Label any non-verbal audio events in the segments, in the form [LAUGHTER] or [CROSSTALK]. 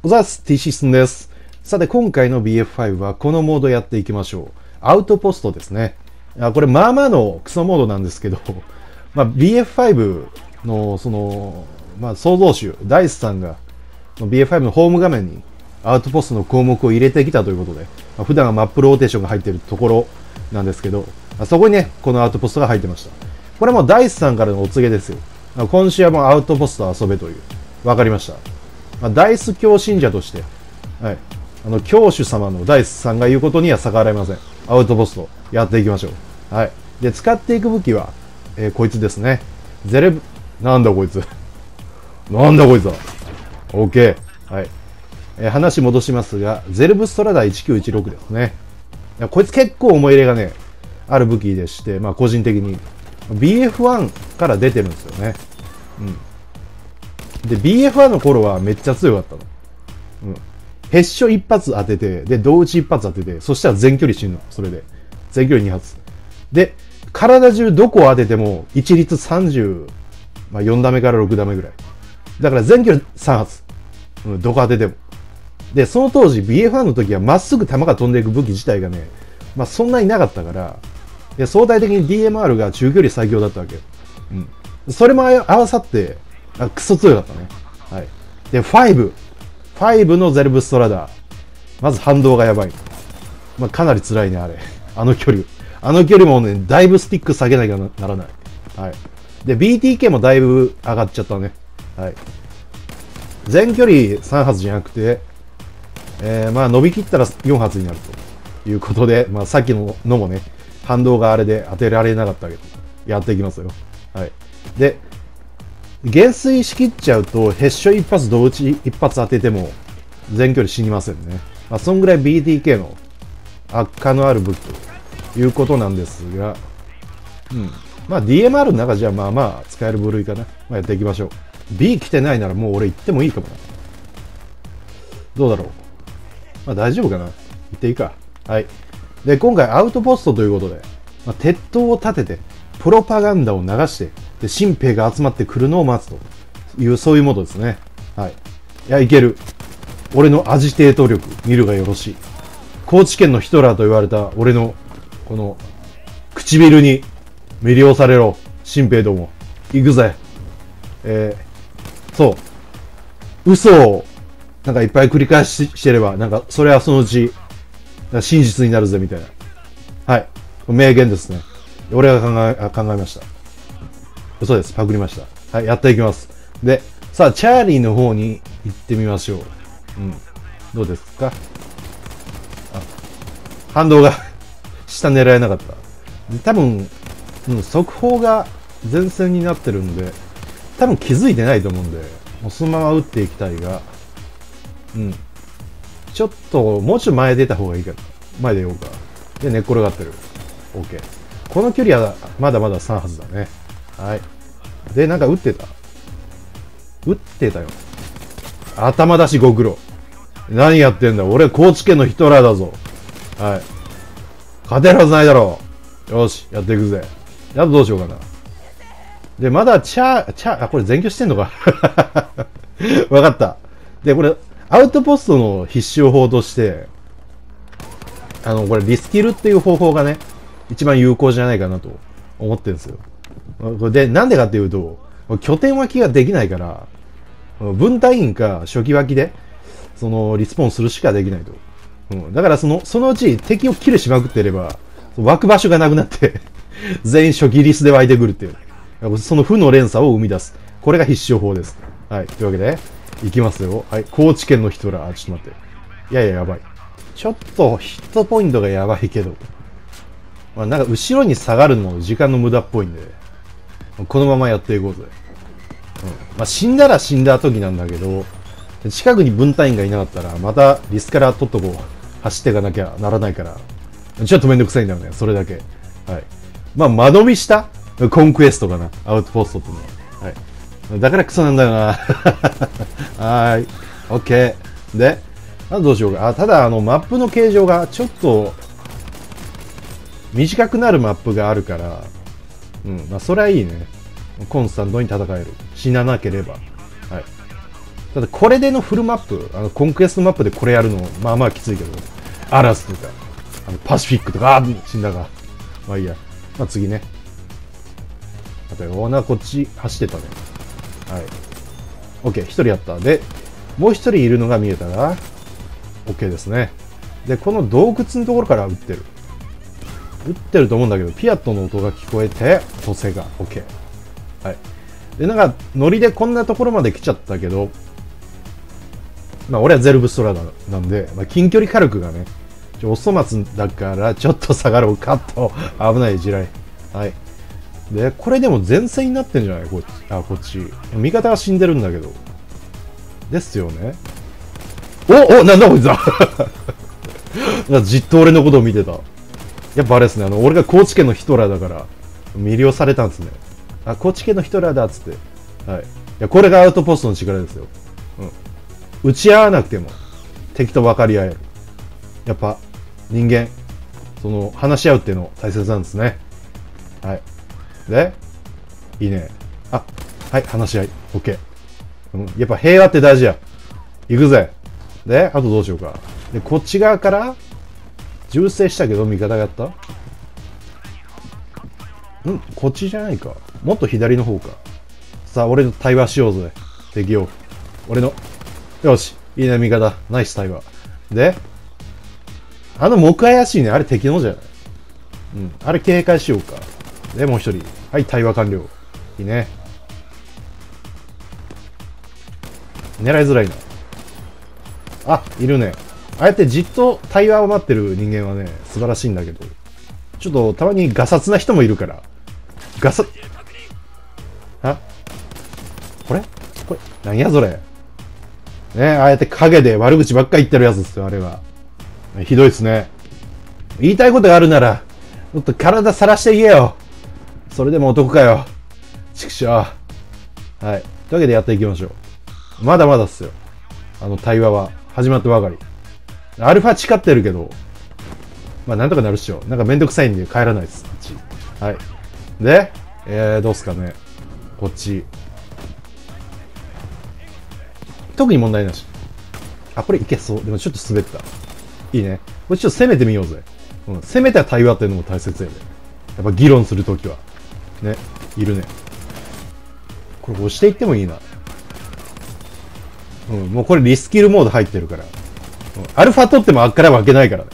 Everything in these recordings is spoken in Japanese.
おざす、T シスンです。さて、今回の BF5 はこのモードやっていきましょう。アウトポストですね。あこれ、まあまあのクソモードなんですけど、[LAUGHS] まあ、BF5 の、その、まあ、創造主、ダイスさんが、BF5 のホーム画面にアウトポストの項目を入れてきたということで、まあ、普段はマップローテーションが入っているところなんですけど、あ、そこにね、このアウトポストが入ってました。これもダイスさんからのお告げですよ。今週はもうアウトポスト遊べという。わかりました。まあ、ダイス教信者として、はい。あの、教主様のダイスさんが言うことには逆らいません。アウトポスト、やっていきましょう。はい。で、使っていく武器は、えーこいつですね。ゼレブ、なんだこいつ。[LAUGHS] なんだこいつは。OK。はい。えー話戻しますが、ゼルブストラダ1916ですね。いやこいつ結構思い入れがね、ある武器でして、まあ個人的に。BF1 から出てるんですよね。うん。で、BF1 の頃はめっちゃ強かったの。うん。ヘッショ一発当てて、で、同打ち一発当てて、そしたら全距離死ぬの。それで。全距離2発。で、体中どこを当てても、一律30、まあ4ダメから6ダメぐらい。だから全距離3発。うん、どこ当てても。で、その当時 BF1 の時はまっすぐ弾が飛んでいく武器自体がね、まあそんなになかったから、で相対的に DMR が中距離最強だったわけよ。うん。それも合わさって、あクソ強かったね。はい。で、5。5のゼルブストラダー。まず反動がやばい。まあかなり辛いね、あれ。[LAUGHS] あの距離。あの距離もね、だいぶスティック下げなきゃならない。はい。で、BTK もだいぶ上がっちゃったね。はい。全距離3発じゃなくて、えー、まあ伸びきったら4発になるということで、まあさっきののもね、反動があれで当てられなかったけど、やっていきますよ。はい。で、減衰しきっちゃうと、ヘッショ一発同打ち一発当てても、全距離死にませんね。まあそんぐらい BTK の悪化のある武器ということなんですが、うん。まあ DMR の中じゃまあまあ使える部類かな。まあやっていきましょう。B 来てないならもう俺行ってもいいかもな。どうだろう。まあ大丈夫かな。行っていいか。はい。で、今回アウトポストということで、まあ、鉄塔を立てて、プロパガンダを流して、で、新兵が集まってくるのを待つという、そういうものですね。はい。いや、いける。俺のアジテート力、見るがよろしい。高知県のヒトラーと言われた俺の、この、唇に魅了されろ。新兵ども。行くぜ。えー、そう。嘘を、なんかいっぱい繰り返ししてれば、なんか、それはそのうち、真実になるぜ、みたいな。はい。名言ですね。俺が考え、考えました。嘘です。パクりました。はい、やっていきます。で、さあ、チャーリーの方に行ってみましょう。うん。どうですか？あ、反動が [LAUGHS] 下狙えなかった。で多分、うん、速報が前線になってるんで、多分気づいてないと思うんで、もうそのまま打っていきたいが、うん。ちょっと、もうちょい前出た方がいいかな。前出ようか。で、寝っ転がってる。OK。この距離はまだまだ3発だね。はい。で、なんか撃ってた。撃ってたよ。頭出しご苦労。何やってんだ俺、高知県のヒトラーだぞ。はい。勝てるはずないだろう。よし、やっていくぜ。やとどうしようかな。で、まだチャー、チャー、あ、これ全挙してんのか。[LAUGHS] わかった。で、これ、アウトポストの必勝法として、あの、これリスキルっていう方法がね、一番有効じゃないかなと思ってるんですよ。で、なんでかっていうと、拠点脇ができないから、分隊員か初期脇で、その、リスポンするしかできないと。うん、だからその、そのうち敵をキルしまくってれば、湧く場所がなくなって、[LAUGHS] 全員初期リスで湧いてくるっていう。その負の連鎖を生み出す。これが必勝法です。はい。というわけで、いきますよ。はい。高知県のヒトラー。ちょっと待って。いやいや、やばい。ちょっとヒットポイントがやばいけど。まあ、なんか後ろに下がるの時間の無駄っぽいんで、このままやっていこうぜ。うん。まあ、死んだら死んだ時なんだけど、近くに分隊員がいなかったら、またリスから取っとこう。走っていかなきゃならないから。ちょっとめんどくさいんだよね。それだけ。はい。まあ、間延びした？コンクエストかな。アウトポストってのは。はい。だからクソなんだよな。[LAUGHS] はーい。オッケー。で、あとどうしようか。あ、ただ、あの、マップの形状がちょっと、短くなるマップがあるから、うん。まあ、それはいいね。コンスタントに戦える。死ななければ。はい。ただこれでのフルマップ、あの、コンクエストマップでこれやるの、まあまあきついけど、アラスとか、あの、パシフィックとか、あ、死んだか。まあいいや。まあ次ね。あと、オーナーこっち走ってたね。はい。OK、一人やった。で、もう一人いるのが見えたら、OK ですね。で、この洞窟のところから撃ってる。撃ってると思うんだけど、ピアットの音が聞こえて、蘇生が OK。はい。で、なんか、ノリでこんなところまで来ちゃったけど、まあ、俺はゼルブストラダなんで、まあ、近距離火力がね、ちょお粗末だから、ちょっと下がろうかと、[LAUGHS] 危ない地雷。はい。で、これでも前線になってんじゃない？こっち。あ、こっち。味方は死んでるんだけど。ですよね。おおなんだこいつは [LAUGHS] なんかじっと俺のことを見てた。やっぱあれですね、あの、俺が高知県のヒトラーだから、魅了されたんですね。あ、高知県のヒトラーだっつって。はい。いや、これがアウトポストの力ですよ。うん。打ち合わなくても、敵と分かり合える。やっぱ、人間、その、話し合うっていうの大切なんですね。はい。で、いいね。あ、はい、話し合い。OK。うん、やっぱ平和って大事や。行くぜ。で、あとどうしようか。で、こっち側から、銃声したけど味方がやった？んこっちじゃないか。もっと左の方か。さあ、俺と対話しようぜ。敵を。俺の。よし。いいね、味方。ナイス対話。で、あの木怪しいね。あれ敵のじゃないうん。あれ警戒しようか。で、もう一人。はい、対話完了。いいね。狙いづらいな。あ、いるね。ああやってじっと対話を待ってる人間はね、素晴らしいんだけど、ちょっとたまにガサツな人もいるから、ガサ、あ？これ？これ？何やそれ？ねああやって影で悪口ばっか言ってるやつですよ、あれは。ひどいっすね。言いたいことがあるなら、もっと体さらして言えよ。それでも男かよ。畜生。はい。というわけでやっていきましょう。まだまだっすよ。あの対話は始まったばかり。アルファ誓ってるけど、まあなんとかなるっしょ。なんかめんどくさいんで帰らないです。こっち。はい。で、えー、どうすかね。こっち。特に問題なし。あ、これいけそう。でもちょっと滑った。いいね。これちょっと攻めてみようぜ。うん。攻めた対話っていうのも大切やで。やっぱ議論するときは。ね。いるね。これ押していってもいいな。うん。もうこれリスキルモード入ってるから。アルファ取ってもあっから負けないからね。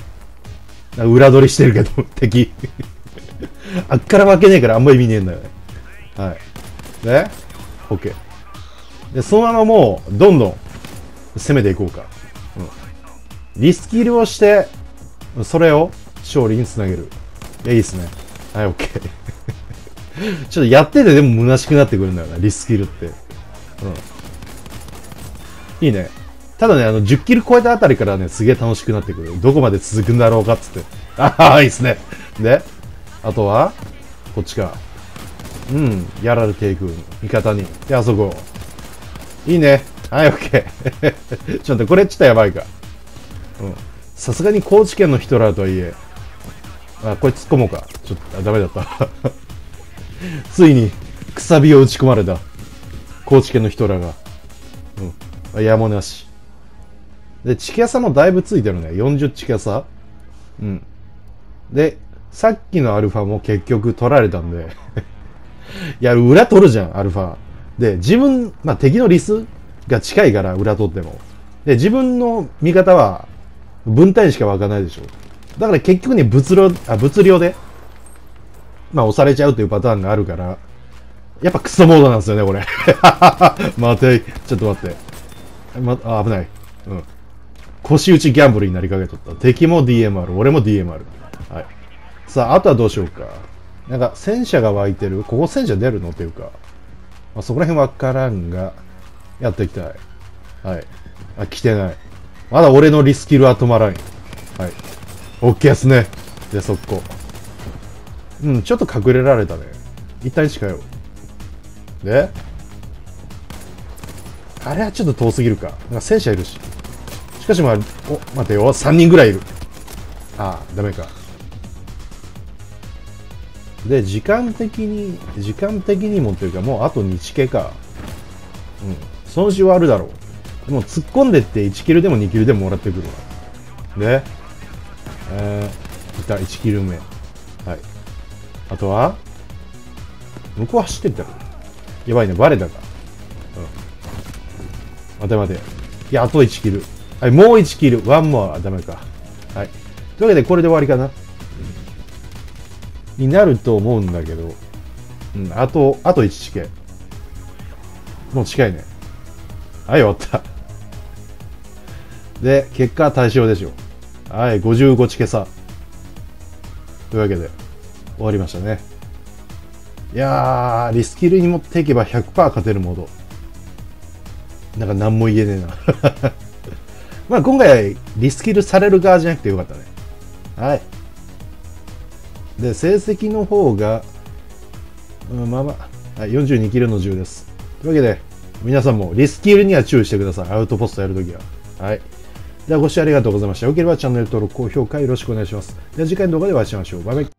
なんか裏取りしてるけど、[LAUGHS] 敵。あっから負けねえからあんまり意味ねえんだよね。はい。で、OK。で、そのままもう、どんどん攻めていこうか。うん。リスキルをして、それを勝利につなげる。い、いいっすね。はい、OK。[LAUGHS] ちょっとやっててでも虚しくなってくるんだよな、リスキルって。うん。いいね。ただね、あの、10キル超えたあたりからね、すげえ楽しくなってくる。どこまで続くんだろうかっつって。ああ、いいっすね。で、あとは、こっちか。うん、やられていく。味方に。で、あそこ。いいね。はい、オッケー。[LAUGHS] ちょっと、これちょっとやばいか。うん。さすがに高知県の人らとはいえ。あ、これ突っ込もうか。ちょっと、あダメだった。[LAUGHS] ついに、くさびを打ち込まれた。高知県の人らが。うん。あやもなし。で、チキャサもだいぶついてるね。40チキャサうん。で、さっきのアルファも結局取られたんで。[LAUGHS] いや、裏取るじゃん、アルファ。で、自分、まあ、敵のリスが近いから裏取っても。で、自分の味方は分単位しか湧かないでしょ。だから結局ね、物量、あ、物量で、まあ、押されちゃうというパターンがあるから、やっぱクソモードなんですよね、これ。[LAUGHS] 待て、ちょっと待って。ま、あ、危ない。うん。腰打ちギャンブルになりかけとった。敵も DMR、俺も DMR。はい。さあ、あとはどうしようか。なんか、戦車が湧いてる。ここ戦車出るの？っていうか。まあ、そこら辺わからんが、やっていきたい。はい。あ、来てない。まだ俺のリスキルは止まらん。はい。オッケーですね。で、速攻。うん、ちょっと隠れられたね。一体近よ。で？あれはちょっと遠すぎるか。なんか戦車いるし。しかしまあ、お、待てよ。3人ぐらいいる。ああ、ダメか。で、時間的に、時間的にもというか、もうあと日系か。うん。そのうち終わるだろう。もう突っ込んでって1キルでも2キルでももらってくるわ。で、えー、いた、1キル目。はい。あとは、向こう走ってったよ。やばいね、バレたか。うん。待て待て。いや、あと1キル。はい、もう1キル。ワンモア。ダメか。はい。というわけで、これで終わりかな。になると思うんだけど、うん、あと、あと1チケ。もう近いね。はい、終わった。で、結果対象でしょう。はい、55チケ差。というわけで、終わりましたね。いやー、リスキルに持っていけば100%勝てるモード。なんか何も言えねえな。まあ今回、リスキルされる側じゃなくてよかったね。はい。で、成績の方が、うん、まあまあ、はい、42キロの10です。というわけで、皆さんもリスキルには注意してください。アウトポストやるときは。はい。ではご視聴ありがとうございました。よければチャンネル登録、高評価よろしくお願いします。では次回の動画でお会いしましょう。バイバイ。